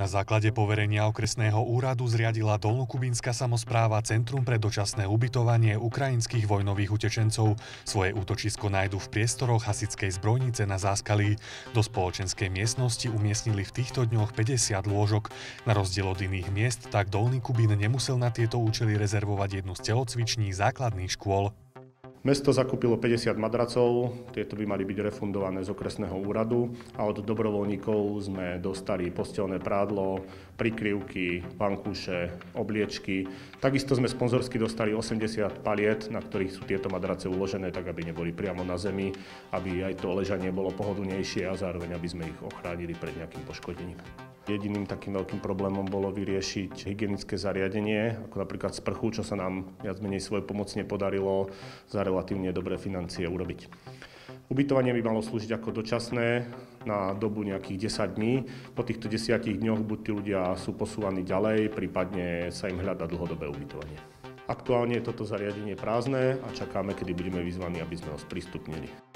Na základe poverenia okresného úradu zriadila Dolnokubínska samozpráva Centrum pre dočasné ubytovanie ukrajinských vojnových utečencov. Svoje útočisko nájdu v priestoroch hasickej zbrojnice na Záskalí. Do spoločenskej miestnosti umiestnili v týchto dňoch 50 lôžok. Na rozdiel od iných miest, tak Dolný Kubín nemusel na tieto účely rezervovať jednu z telocviční základných škôl. Mesto zakúpilo 50 madracov, tieto by mali byť refundované z okresného úradu a od dobrovoľníkov sme dostali postelné prádlo, prikryvky, pankúše, obliečky. Takisto sme sponzorsky dostali 80 paliet, na ktorých sú tieto madrace uložené, tak aby neboli priamo na zemi, aby aj to ležanie bolo pohodlnejšie a zároveň aby sme ich ochránili pred nejakým poškodením. Jediným takým veľkým problémom bolo vyriešiť hygienické zariadenie, ako napríklad sprchu, čo sa nám viac menej svoje pomocne podarilo za relatívne dobré financie urobiť. Ubytovanie by malo slúžiť ako dočasné na dobu nejakých 10 dní. Po týchto 10 dňoch buď tí ľudia sú posúvaní ďalej, prípadne sa im hľada dlhodobé ubytovanie. Aktuálne je toto zariadenie prázdne a čakáme, kedy budeme vyzvaní, aby sme ho sprístupnili.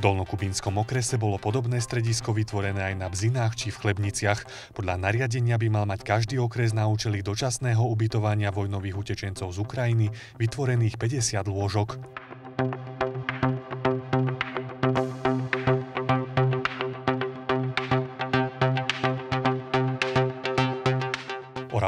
Dolnokubínskom okrese bolo podobné stredisko vytvorené aj na Bzinách či v Chlebniciach. Podľa nariadenia by mal mať každý okres na účely dočasného ubytovania vojnových utečencov z Ukrajiny vytvorených 50 lôžok.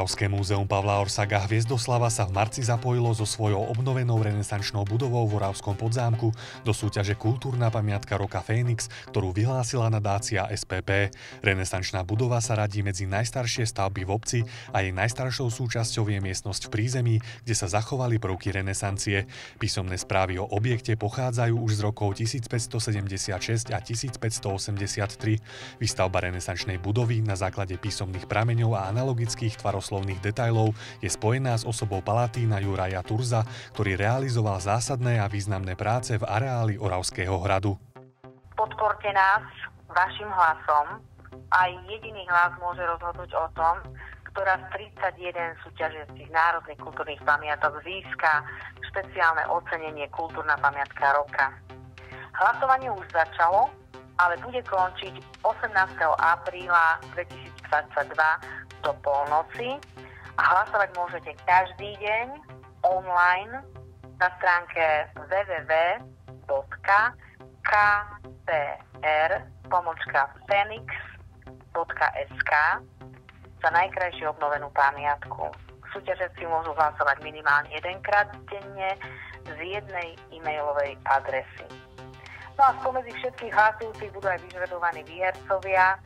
Oravské múzeum Pavla Orsaga Hviezdoslava sa v marci zapojilo so svojou obnovenou renesančnou budovou v Oravskom podzámku do súťaže Kultúrna pamiatka roka Fénix, ktorú vyhlásila nadácia SPP. Renesančná budova sa radí medzi najstaršie stavby v obci a jej najstaršou súčasťou je miestnosť v prízemí, kde sa zachovali prvky renesancie. Písomné správy o objekte pochádzajú už z rokov 1576 a 1583. Výstavba renesančnej budovy na základe písomných prameňov a analogických tvarov staroslovných detailov je spojená s osobou Palatína Juraja Turza, ktorý realizoval zásadné a významné práce v areáli Oravského hradu. Podporte nás vašim hlasom. Aj jediný hlas môže rozhodnúť o tom, ktorá z 31 súťažiacich národných kultúrnych pamiatok získa špeciálne ocenenie Kultúrna pamiatka roka. Hlasovanie už začalo, ale bude končiť 18. apríla 2022 do polnoci a hlasovať môžete každý deň online na stránke www.kpr.phoenix.sk za najkrajšiu obnovenú pamiatku. Súťažiaci môžu hlasovať minimálne jedenkrát denne z jednej e-mailovej adresy. No a spomedzi všetkých hlasujúcich budú aj vyžredovaní výhercovia,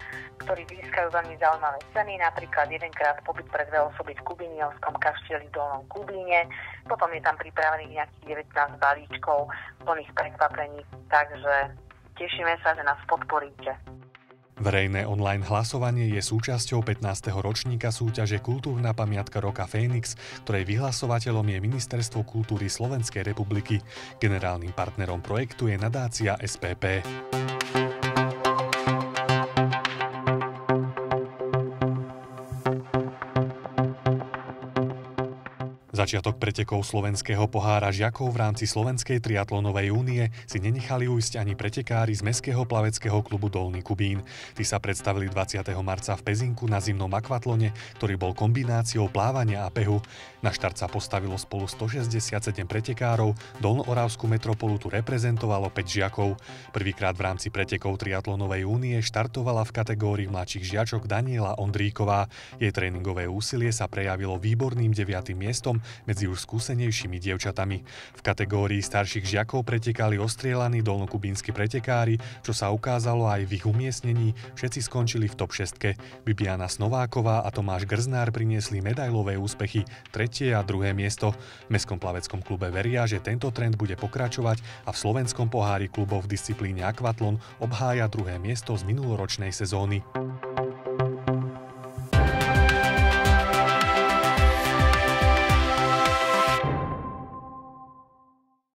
ktorí získajú veľmi zaujímavé ceny, napríklad jedenkrát pobyt pre dve osoby v Kubiniovskom kaštieli v Dolnom Kubíne, potom je tam pripravených nejakých 19 balíčkov plných prekvapení, takže tešíme sa, že nás podporíte. Verejné online hlasovanie je súčasťou 15. ročníka súťaže Kultúrna pamiatka roka Fénix, ktorej vyhlasovateľom je Ministerstvo kultúry Slovenskej republiky. Generálnym partnerom projektu je nadácia SPP. Začiatok pretekov slovenského pohára žiakov v rámci Slovenskej triatlonovej únie si nenechali ujsť ani pretekári z Mestského plaveckého klubu Dolný Kubín. Tí sa predstavili 20. marca v Pezinku na zimnom akvatlone, ktorý bol kombináciou plávania a pehu. Na štart sa postavilo spolu 167 pretekárov, Dolnooravskú metropolu tu reprezentovalo 5 žiakov. Prvýkrát v rámci pretekov triatlonovej únie štartovala v kategórii mladších žiačok Daniela Ondríková. Jej tréningové úsilie sa prejavilo výborným 9. miestom medzi už skúsenejšími dievčatami. V kategórii starších žiakov pretekali ostrielaní dolnokubínsky pretekári, čo sa ukázalo aj v ich umiestnení, všetci skončili v top 6. Bibiana Snováková a Tomáš Grznár priniesli medailové úspechy, tretie a druhé miesto. V Mestskom plaveckom klube veria, že tento trend bude pokračovať a v slovenskom pohári klubov v disciplíne akvatlon obhája druhé miesto z minuloročnej sezóny.